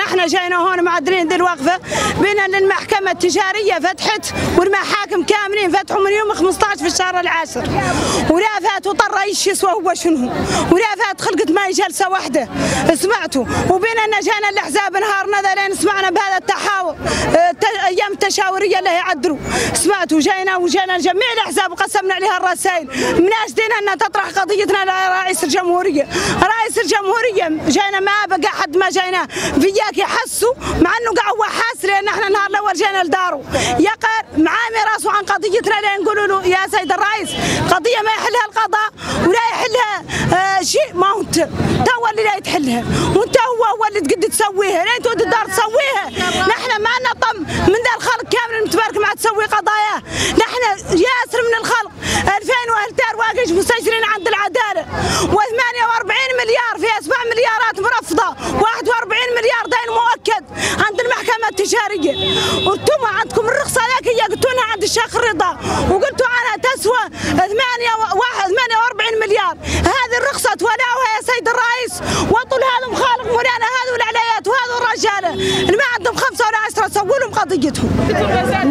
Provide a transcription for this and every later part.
إحنا جاينا هون معدلين ذي الوقفة بين ان المحكمه التجارية فتحت والمحاكم كاملين فتحوا من يوم 15 في الشهر العاشر. ولا فات وطر رئيس يسوى هو شنو؟ ولا فات خلقت ماي جلسة واحدة. سمعتوا؟ وبين ان جانا الاحزاب نهارنا لين سمعنا بهذا التحاور أيام التشاوريه اللي يعدلوا. سمعتوا؟ جينا وجينا جميع الأحزاب وقسمنا عليها الرسائل. مناشدين أن تطرح قضيتنا لرئيس الجمهورية. رئيس الجمهورية جينا ما بقى حد ما جينا فياك يحسوا مع انه قاع هو حاس لأن إحنا النهار الأول جينا لداره. يقر معامي راسه عن قضيتنا لين نقولوا له يا سيد الرئيس قضية ما يحلها القضاء ولا يحلها آه شيء ما هو انت هو اللي لا يتحلها وانت هو هو اللي تقد تسويها لين تود الدار تسويها. نحن ما لنا طم من ذا الخلق كامل المتبارك ما تسوي قضاياه وأنتم عندكم الرخصة ذاك هي قلتوا لنا عند الشيخ الرضا. وقلتوا عنها تسوى 8 واحد اللي ما عندهم خمسة ولا عشرة سووا لهم قضيتهم.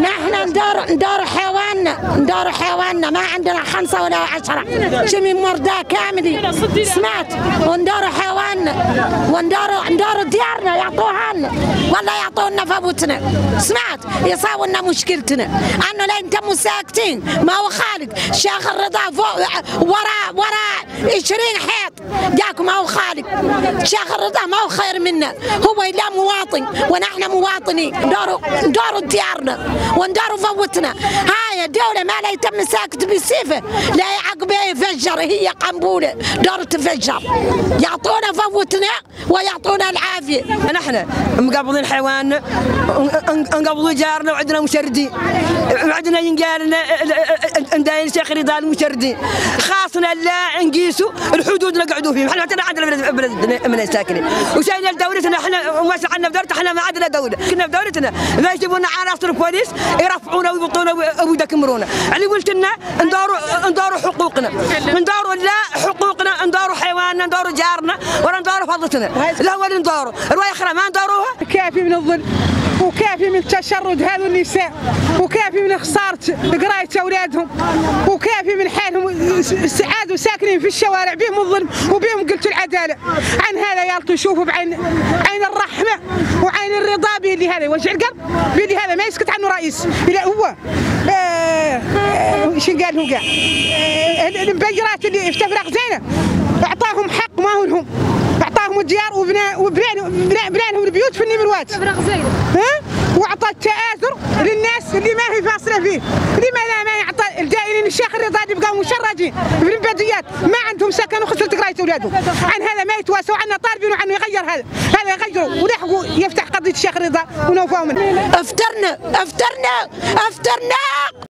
نحن ندور ندور حيواننا ندور حيواننا. ما عندنا خمسة ولا عشرة. شمي مرضى كاملين. سمعت. وندور حيواننا. وندور ندور ديارنا. يعطوها لنا ولا يعطونا فبوتنا. سمعت. يساووا لنا مشكلتنا. أنه لا أنتم ساكتين ما هو خالق. شيخ الرضا فوق ورا ورا 20 حيط. جاكم ما هو خالق شيخ الرضا ما هو خير منا هو الا مواطن ونحن مواطنين. ندوروا ندوروا ديارنا وندوروا فوتنا. هاي الدولة ما لا يتم ساكت بسيفه. لا يعقبه يفجر هي قنبولة دور تفجر. يعطونا فوتنا ويعطونا العافية. نحن مقابضين حيواننا نقابضوا جارنا وعندنا مشردين. وعندنا ينقالنا نداين شيخ رضا المشردين خاصنا لا نقيسوا الحدود اللي قعدوا فيهم. إحنا عندنا عندنا بلد من الساكنين وشايلين دولتنا إحنا ما عندنا في دولتنا إحنا ما عندنا دولة. كنا في دولتنا. لا يجيبونا عناصر البوليس يرفعونا ويبطونا ويدكمرونا اللي قلت لنا ندوروا ندوروا حقوقنا. ندوروا لا حقوقنا ندوروا حيواننا ندوروا جارنا. لا هو اللي ندوروا رواية أخرى ما ندوروها كافي من الظلم؟ وكافي من التشرد هذا النساء؟ وكافي من خسارة قراية أولادهم؟ وكافي من حالهم سعاد وساكنين في الشوارع؟ بهم الظلم وبهم قلت العدالة. عن هذا يالطوا يشوفوا بعين عين الرحمة وعين الرضا بلي هذا. وجع القلب؟ بلي هذا. ما يسكت عنه رئيس. لا هو. آه، آه، شو قال هو قال؟ آه، المبيرات اللي في تفرق زينة. أعطاهم حق ما هو لهم. الديار وبناء وبنان بناء لهم البيوت في النمروات ها؟ وأعطى التآزر للناس اللي ما هي فاصلة فيه. لماذا ما يعطى الدائرين الشيخ الرضا اللي بقاو مشردين في البلديات. ما عندهم سكن وخسرت قرايه اولادهم عن هذا ما يتواسوا عنا طالبين وعنه يغير هذا. هذا يغيروا. ولحقوا يفتح قضية الشيخ الرضا ونوفوا منه افترنا افترنا أفترنا!